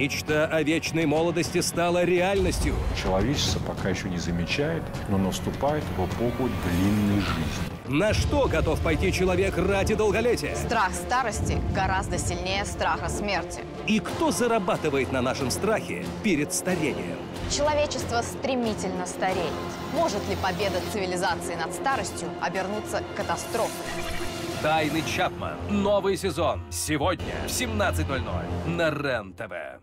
Мечта о вечной молодости стала реальностью. Человечество пока еще не замечает, но наступает в эпоху длинной жизни. На что готов пойти человек ради долголетия? Страх старости гораздо сильнее страха смерти. И кто зарабатывает на нашем страхе перед старением? Человечество стремительно стареет. Может ли победа цивилизации над старостью обернуться катастрофой? Тайны Чапман. Новый сезон. Сегодня в 17.00 на РЕН-ТВ.